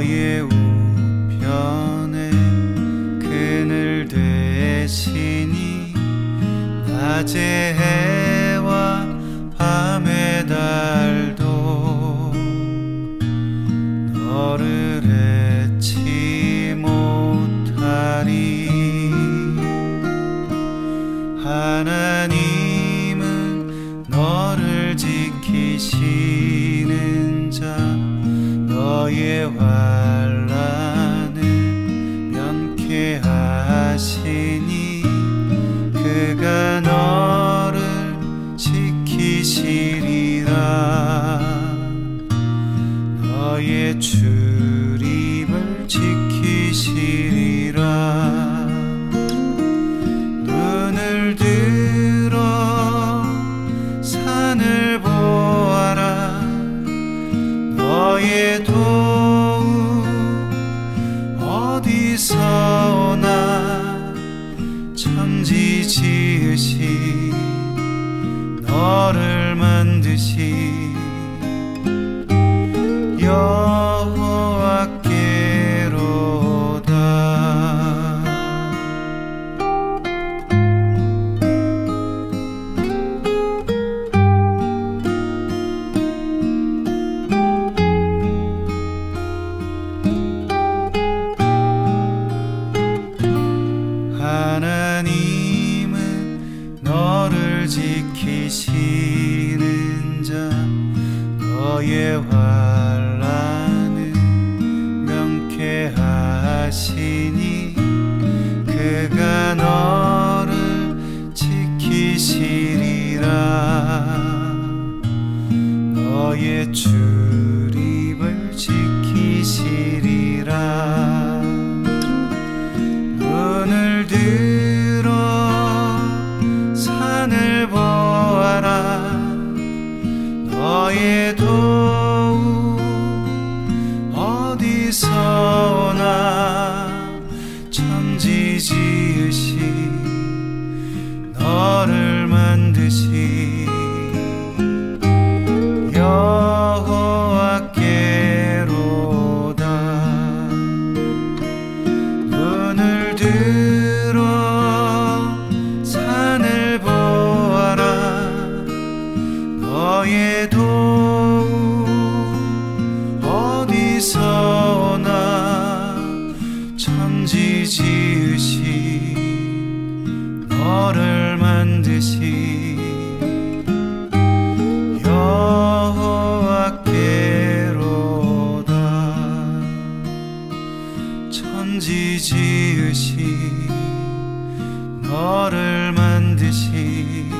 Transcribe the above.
너의 우편에 그늘 대신이 낮에 해와 밤에 달도 너를 해치 못하리. 하나님은 너를 지키시 너의 환란을 면케 하시니 그가 너를 지키시리라. 너의 출입을 지키시리 너의 도움 어디서 오나 천지 지으시 너를 만드시 지키시는 자 너의 환란을 명케 하시니 그가 너를 지키시리라. 너의 출입을 지키시리라. 눈을 들 너의 도움 어디서 오나 천지 지으신 너를 만드신 여호와께로다. 눈을 들어 산을 보아라. 너의 도 지으신 너를 만드시 여호와께로다. 천지 지으신 너를 만드신